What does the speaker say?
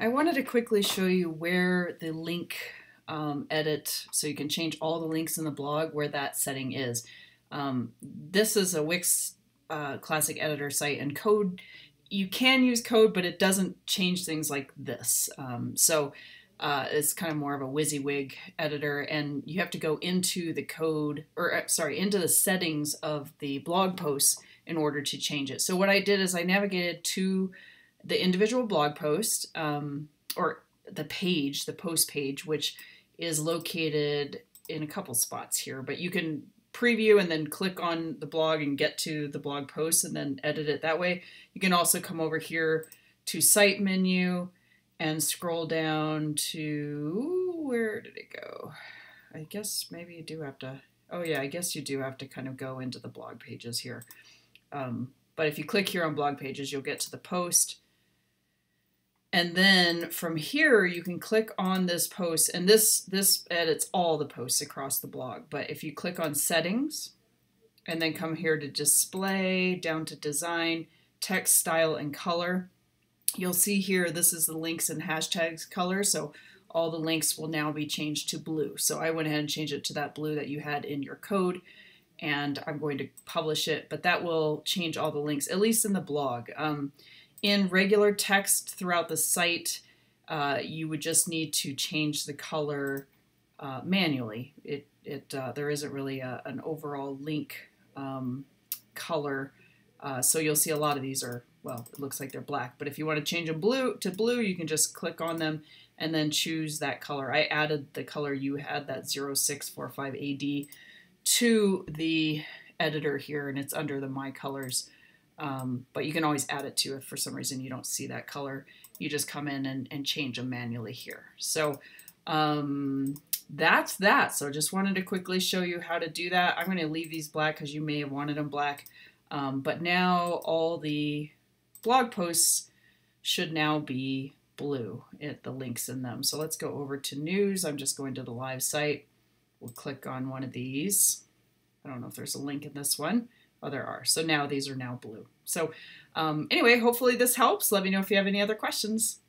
I wanted to quickly show you where the link um, edit, so you can change all the links in the blog where that setting is. Um, this is a Wix uh, classic editor site and code, you can use code, but it doesn't change things like this. Um, so uh, it's kind of more of a WYSIWYG editor and you have to go into the code, or uh, sorry, into the settings of the blog posts in order to change it. So what I did is I navigated to the individual blog post um, or the page, the post page, which is located in a couple spots here, but you can preview and then click on the blog and get to the blog post and then edit it that way. You can also come over here to site menu and scroll down to, where did it go? I guess maybe you do have to, oh yeah, I guess you do have to kind of go into the blog pages here. Um, but if you click here on blog pages, you'll get to the post and then from here, you can click on this post, and this, this edits all the posts across the blog. But if you click on settings, and then come here to display, down to design, text, style, and color, you'll see here, this is the links and hashtags color. So all the links will now be changed to blue. So I went ahead and changed it to that blue that you had in your code and I'm going to publish it, but that will change all the links, at least in the blog. Um, in regular text throughout the site, uh, you would just need to change the color uh, manually. It, it uh, there isn't really a, an overall link um, color, uh, so you'll see a lot of these are well, it looks like they're black. But if you want to change them blue to blue, you can just click on them and then choose that color. I added the color you had, that 0645AD, to the editor here, and it's under the My Colors um, but you can always add it to if for some reason you don't see that color. You just come in and, and change them manually here. So um, that's that. So I just wanted to quickly show you how to do that. I'm going to leave these black because you may have wanted them black. Um, but now all the blog posts should now be blue, at the links in them. So let's go over to news. I'm just going to the live site. We'll click on one of these. I don't know if there's a link in this one. Oh, there are. So now these are now blue. So um, anyway, hopefully this helps. Let me know if you have any other questions.